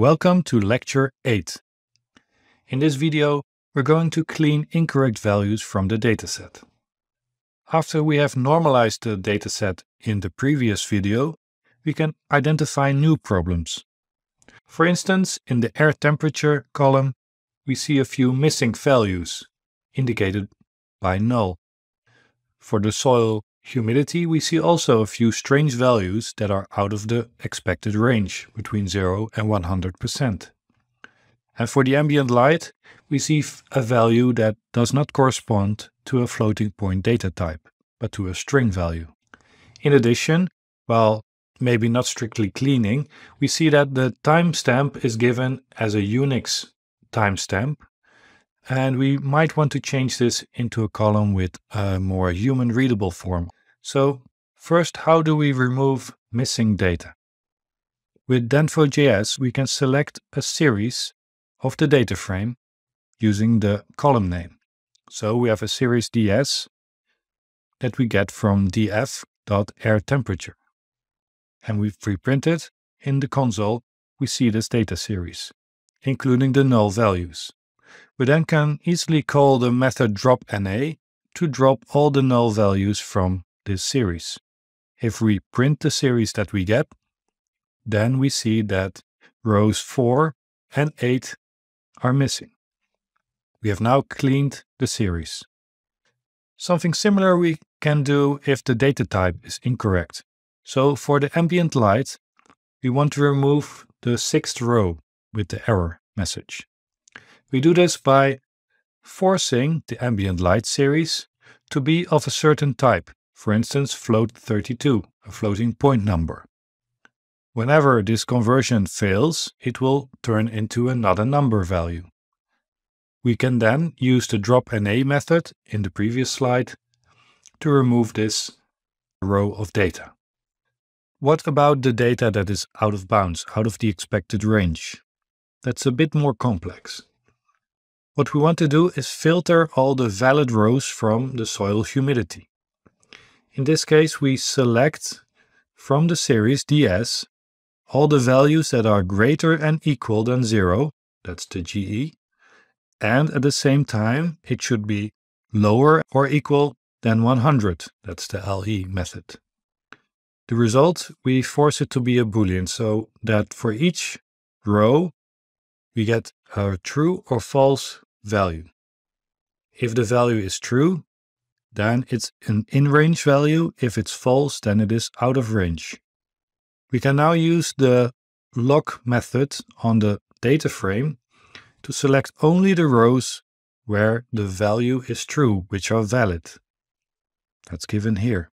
Welcome to lecture 8. In this video, we're going to clean incorrect values from the dataset. After we have normalized the dataset in the previous video, we can identify new problems. For instance, in the air temperature column, we see a few missing values, indicated by null. For the soil humidity, we see also a few strange values that are out of the expected range, between 0 and 100%. And for the ambient light, we see a value that does not correspond to a floating point data type, but to a string value. In addition, while maybe not strictly cleaning, we see that the timestamp is given as a Unix timestamp and we might want to change this into a column with a more human readable form. So first, how do we remove missing data? With Danfo.js, we can select a series of the data frame using the column name. So we have a series ds that we get from df.airTemperature. And we preprint it in the console, we see this data series, including the null values. We then can easily call the method dropNA to drop all the null values from this series. If we print the series that we get, then we see that rows 4 and 8 are missing. We have now cleaned the series. Something similar we can do if the data type is incorrect. So for the ambient light, we want to remove the sixth row with the error message. We do this by forcing the ambient light series to be of a certain type, for instance float 32, a floating point number. Whenever this conversion fails, it will turn into another number value. We can then use the dropNA method in the previous slide to remove this row of data. What about the data that is out of bounds, out of the expected range? That's a bit more complex. What we want to do is filter all the valid rows from the soil humidity. In this case, we select from the series ds all the values that are greater and equal than 0, that's the GE, and at the same time it should be lower or equal than 100, that's the LE method. The result, we force it to be a boolean so that for each row we get a true or false value. If the value is true, then it's an in-range value. If it's false, then it is out of range. We can now use the loc method on the data frame to select only the rows where the value is true, which are valid. That's given here.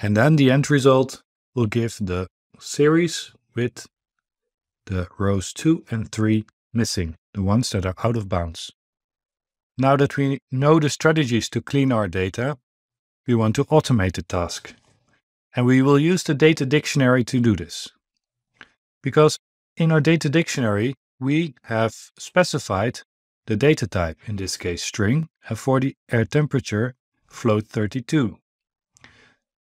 And then the end result will give the series with the rows 2 and 3 missing, the ones that are out of bounds. Now that we know the strategies to clean our data, we want to automate the task. And we will use the data dictionary to do this. Because in our data dictionary, we have specified the data type, in this case string, and for the air temperature, float 32.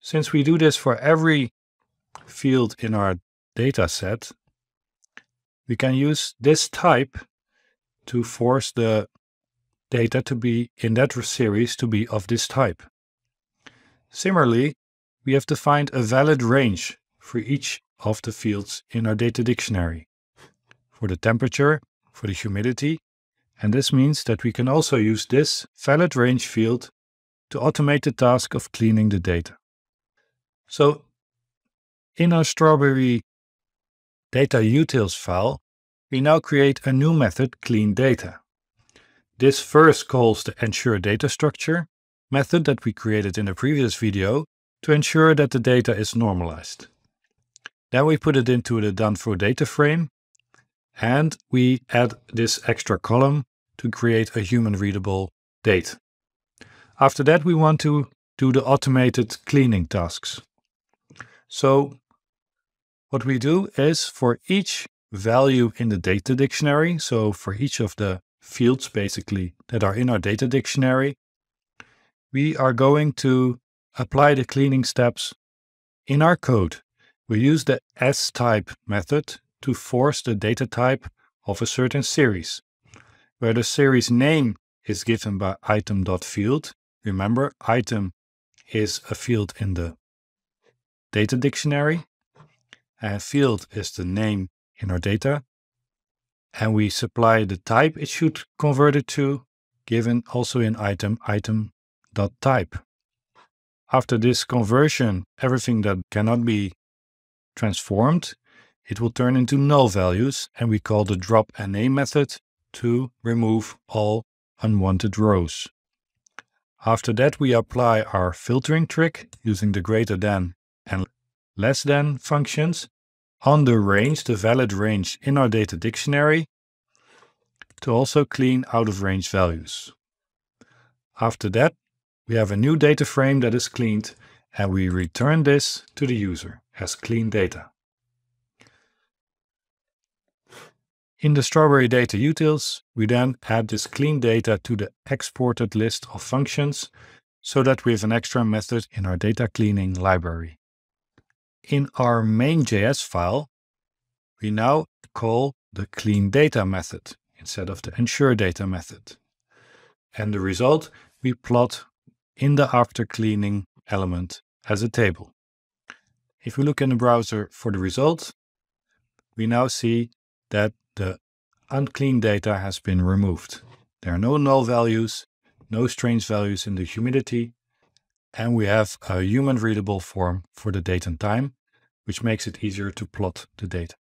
Since we do this for every field in our data set, we can use this type to force the data to be in that series to be of this type. Similarly, we have to find a valid range for each of the fields in our data dictionary. For the temperature, for the humidity, and this means that we can also use this valid range field to automate the task of cleaning the data. So in our Strawberry data utils file, we now create a new method clean data. This first calls the ensure data structure method that we created in the previous video to ensure that the data is normalized. Then we put it into the Danfo data frame and we add this extra column to create a human readable date. After that we want to do the automated cleaning tasks. So what we do is for each value in the data dictionary, so for each of the fields basically that are in our data dictionary, we are going to apply the cleaning steps in our code. We use the astype method to force the data type of a certain series, where the series name is given by item.field. Remember, item is a field in the data dictionary, and field is the name in our data. And we supply the type it should convert it to, given also in item, item.type. After this conversion, everything that cannot be transformed, it will turn into null values and we call the drop NA method to remove all unwanted rows. After that we apply our filtering trick using the greater than and less than functions on the range, the valid range in our data dictionary to also clean out of range values. After that, we have a new data frame that is cleaned and we return this to the user as clean data. In the Strawberry Data utils, we then add this clean data to the exported list of functions so that we have an extra method in our data cleaning library. In our main.js file, we now call the clean data method instead of the ensure data method. And the result we plot in the after cleaning element as a table. If we look in the browser for the result, we now see that the unclean data has been removed. There are no null values, no strange values in the humidity, and we have a human readable form for the date and time, which makes it easier to plot the data.